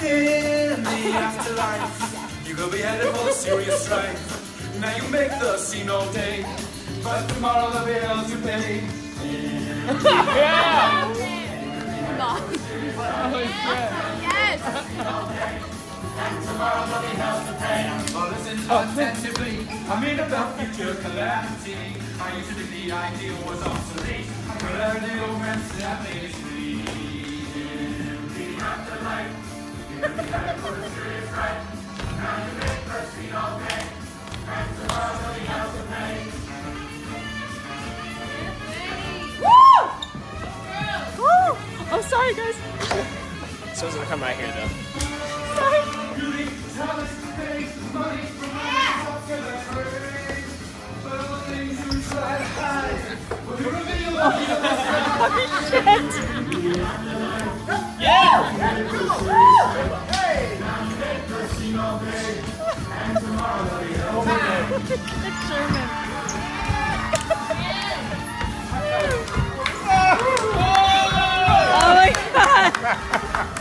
In the afterlife, you could be headed for a serious strife. Now you make the scene all day, but tomorrow the there'll be hell to pay. Yes! Well, listen attentively, I mean about future calamity. I used to think the idea was obsolete, but every old man Oh, I'm sorry, guys. Someone's gonna come right here though. Beauty, talent, fame, money, side. Oh my god.